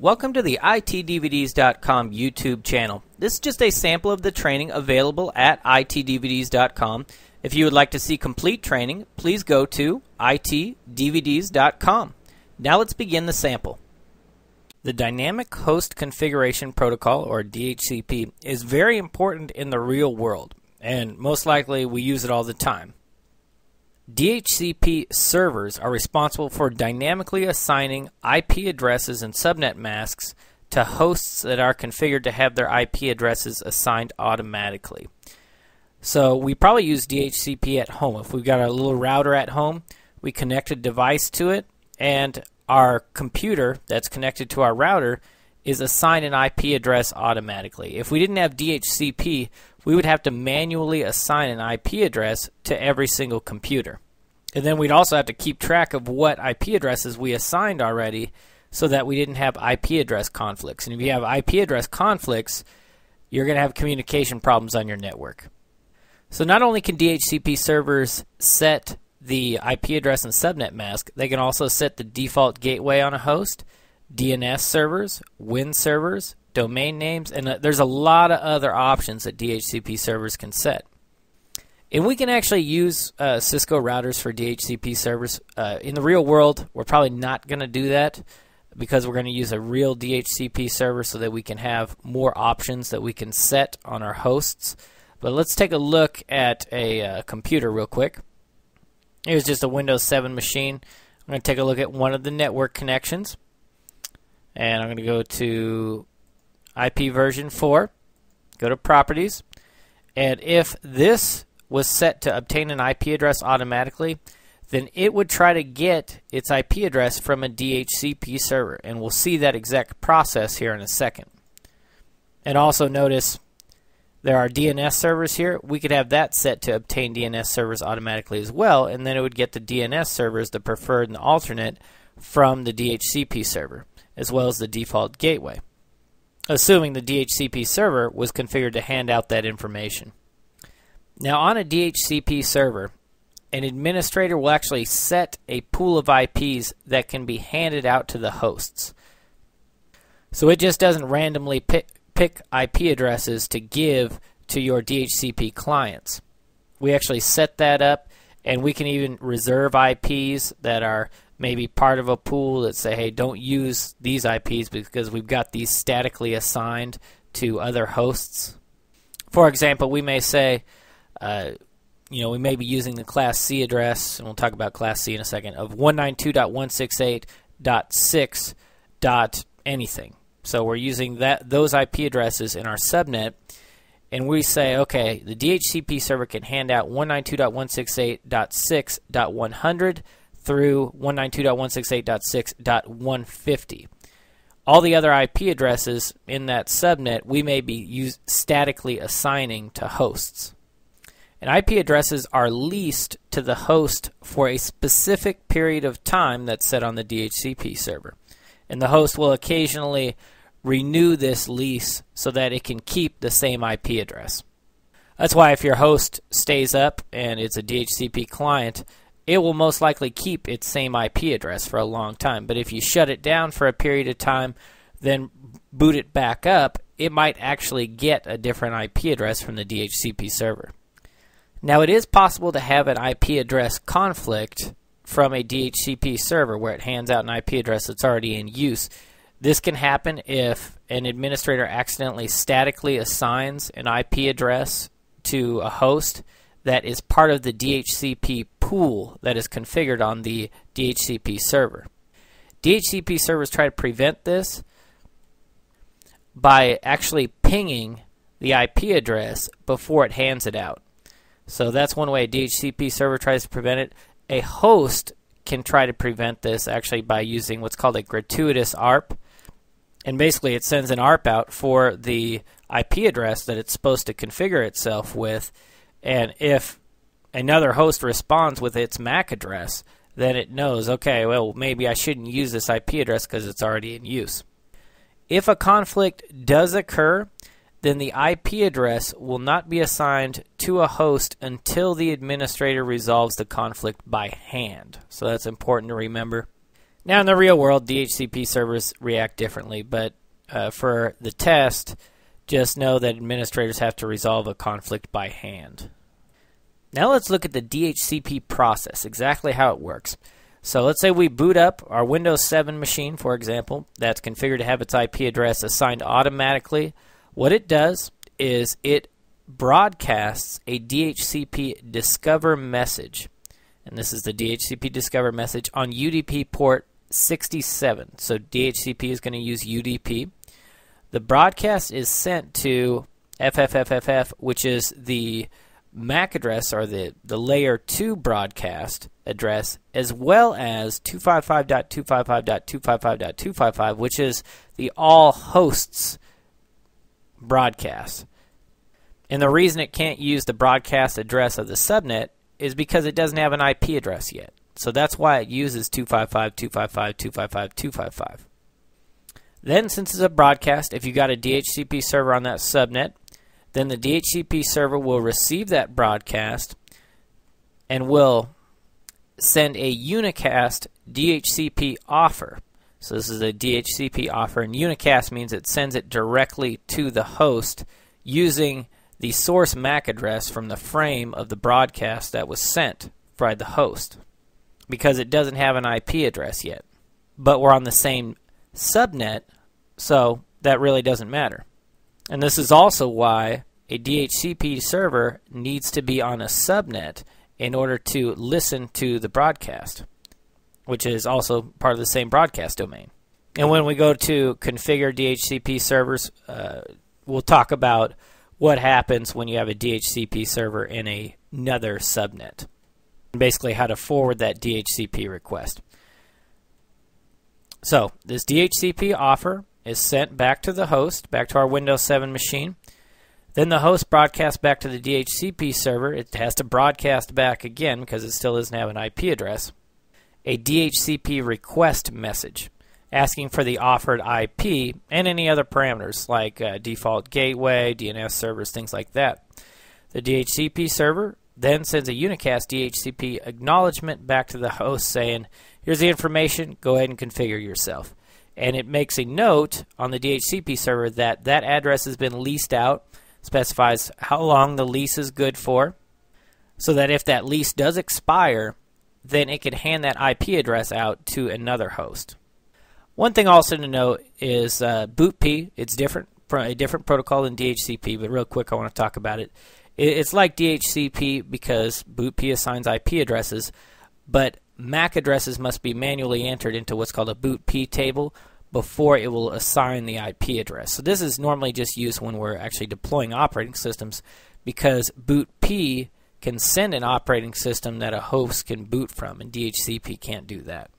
Welcome to the itdvds.com YouTube channel. This is just a sample of the training available at itdvds.com. If you would like to see complete training, please go to itdvds.com. Now let's begin the sample. The Dynamic Host Configuration Protocol, or DHCP, is very important in the real world, and most likely we use it all the time. DHCP servers are responsible for dynamically assigning IP addresses and subnet masks to hosts that are configured to have their IP addresses assigned automatically. So we probably use DHCP at home. If we've got a little router at home, we connect a device to it, and our computer that's connected to our router is assign an IP address automatically. If we didn't have DHCP, we would have to manually assign an IP address to every single computer. And then we'd also have to keep track of what IP addresses we assigned already so that we didn't have IP address conflicts. And if you have IP address conflicts, you're going to have communication problems on your network. So not only can DHCP servers set the IP address and subnet mask, they can also set the default gateway on a host, DNS servers, WINS servers, domain names, and uh, there's a lot of other options that DHCP servers can set. And we can actually use uh, Cisco routers for DHCP servers. Uh, in the real world, we're probably not going to do that because we're going to use a real DHCP server so that we can have more options that we can set on our hosts. But let's take a look at a uh, computer real quick. Here's just a Windows 7 machine. I'm going to take a look at one of the network connections. And I'm going to go to IP version 4, go to Properties. And if this was set to obtain an IP address automatically, then it would try to get its IP address from a DHCP server. And we'll see that exact process here in a second. And also notice there are DNS servers here. We could have that set to obtain DNS servers automatically as well, and then it would get the DNS servers, the preferred and the alternate, from the DHCP server, as well as the default gateway, assuming the DHCP server was configured to hand out that information. Now, on a DHCP server, an administrator will actually set a pool of IPs that can be handed out to the hosts. So it just doesn't randomly pick, pick IP addresses to give to your DHCP clients. We actually set that up, and we can even reserve IPs that are maybe part of a pool that say, hey, don't use these IPs because we've got these statically assigned to other hosts. For example, we may say, uh, you know, we may be using the Class C address, and we'll talk about Class C in a second, of 192.168.6. anything. So we're using that those IP addresses in our subnet, and we say, okay, the DHCP server can hand out 192.168.6.100 through 192.168.6.150. All the other IP addresses in that subnet we may be use, statically assigning to hosts. And IP addresses are leased to the host for a specific period of time that's set on the DHCP server. And the host will occasionally renew this lease so that it can keep the same IP address. That's why if your host stays up and it's a DHCP client, it will most likely keep its same IP address for a long time. But if you shut it down for a period of time, then boot it back up, it might actually get a different IP address from the DHCP server. Now, it is possible to have an IP address conflict from a DHCP server where it hands out an IP address that's already in use. This can happen if an administrator accidentally statically assigns an IP address to a host that is part of the DHCP pool that is configured on the DHCP server. DHCP servers try to prevent this by actually pinging the IP address before it hands it out. So that's one way a DHCP server tries to prevent it. A host can try to prevent this actually by using what's called a gratuitous ARP and basically it sends an ARP out for the IP address that it's supposed to configure itself with. And if another host responds with its MAC address, then it knows, okay, well, maybe I shouldn't use this IP address because it's already in use. If a conflict does occur, then the IP address will not be assigned to a host until the administrator resolves the conflict by hand. So that's important to remember. Now, in the real world, DHCP servers react differently, but uh, for the test, just know that administrators have to resolve a conflict by hand. Now let's look at the DHCP process, exactly how it works. So let's say we boot up our Windows 7 machine, for example, that's configured to have its IP address assigned automatically. What it does is it broadcasts a DHCP discover message. And this is the DHCP discover message on UDP port 67. So DHCP is going to use UDP. The broadcast is sent to FFFFF, which is the MAC address or the, the layer 2 broadcast address, as well as 255.255.255.255, which is the all hosts broadcast. And the reason it can't use the broadcast address of the subnet is because it doesn't have an IP address yet. So that's why it uses 255.255.255.255. Then, since it's a broadcast, if you got a DHCP server on that subnet, then the DHCP server will receive that broadcast and will send a unicast DHCP offer. So this is a DHCP offer, and unicast means it sends it directly to the host using the source MAC address from the frame of the broadcast that was sent by the host because it doesn't have an IP address yet. But we're on the same subnet, so that really doesn't matter. And this is also why a DHCP server needs to be on a subnet in order to listen to the broadcast, which is also part of the same broadcast domain. And when we go to configure DHCP servers, uh, we'll talk about what happens when you have a DHCP server in a, another subnet. Basically, how to forward that DHCP request. So, this DHCP offer is sent back to the host, back to our Windows 7 machine. Then the host broadcasts back to the DHCP server. It has to broadcast back again because it still doesn't have an IP address. A DHCP request message asking for the offered IP and any other parameters like uh, default gateway, DNS servers, things like that. The DHCP server then sends a unicast DHCP acknowledgement back to the host saying, Here's the information, go ahead and configure yourself. And it makes a note on the DHCP server that that address has been leased out specifies how long the lease is good for, so that if that lease does expire, then it can hand that IP address out to another host. One thing also to note is uh, BootP. It's different from a different protocol than DHCP, but real quick, I want to talk about it. It's like DHCP because BootP assigns IP addresses, but MAC addresses must be manually entered into what's called a BootP table, before it will assign the IP address. So this is normally just used when we're actually deploying operating systems because bootp can send an operating system that a host can boot from, and DHCP can't do that.